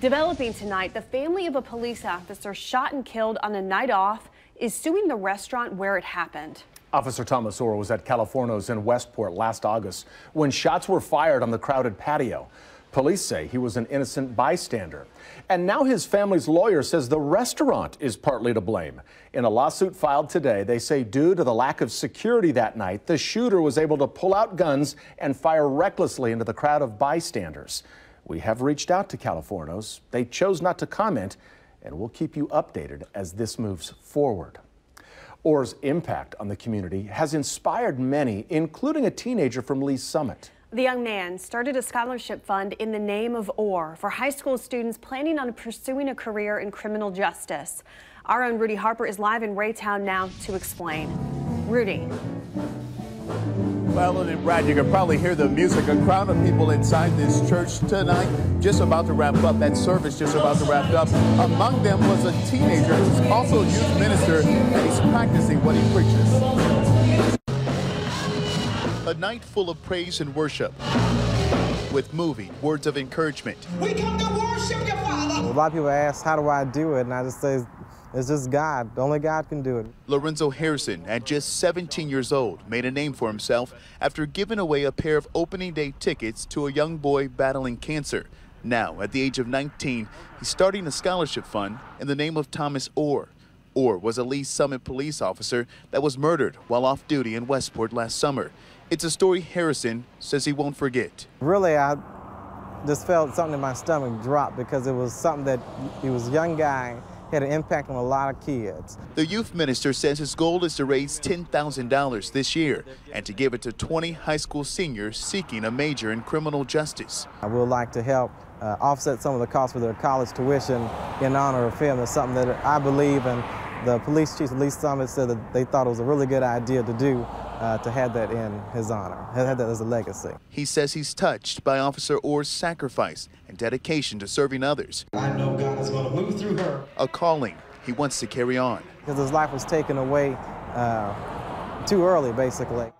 Developing tonight, the family of a police officer shot and killed on a night off is suing the restaurant where it happened. Officer Thomas Orr was at Californos in Westport last August when shots were fired on the crowded patio. Police say he was an innocent bystander. And now his family's lawyer says the restaurant is partly to blame. In a lawsuit filed today, they say due to the lack of security that night, the shooter was able to pull out guns and fire recklessly into the crowd of bystanders. We have reached out to Californos. They chose not to comment, and we'll keep you updated as this moves forward. Orr's impact on the community has inspired many, including a teenager from Lee's Summit. The young man started a scholarship fund in the name of Orr for high school students planning on pursuing a career in criminal justice. Our own Rudy Harper is live in Raytown now to explain. Rudy. Well, and Brad, you can probably hear the music. A crowd of people inside this church tonight, just about to wrap up. That service just about to wrap up. Among them was a teenager who's also a youth minister, and he's practicing what he preaches. A night full of praise and worship with moving words of encouragement. We come to worship your Father. A lot of people ask, how do I do it? And I just say, it's just God. The only God can do it. Lorenzo Harrison, at just 17 years old, made a name for himself after giving away a pair of opening day tickets to a young boy battling cancer. Now, at the age of 19, he's starting a scholarship fund in the name of Thomas Orr. Orr was a Lee Summit police officer that was murdered while off duty in Westport last summer. It's a story Harrison says he won't forget. Really, I just felt something in my stomach drop because it was something that he was a young guy, had an impact on a lot of kids. The youth minister says his goal is to raise $10,000 this year and to give it to 20 high school seniors seeking a major in criminal justice. I would like to help uh, offset some of the costs for their college tuition in honor of him. It's something that I believe and the police chief Lee Summit said that they thought it was a really good idea to do uh, to have that in his honor, have that as a legacy. He says he's touched by Officer Orr's sacrifice and dedication to serving others. I know God is going to move through her. A calling he wants to carry on. Because his life was taken away uh, too early, basically.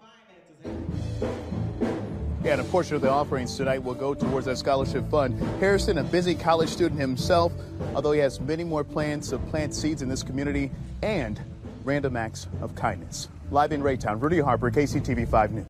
Yeah, and a portion of the offerings tonight will go towards that scholarship fund. Harrison, a busy college student himself, although he has many more plans to plant seeds in this community and random acts of kindness. Live in Raytown, Rudy Harper, KCTV 5 News.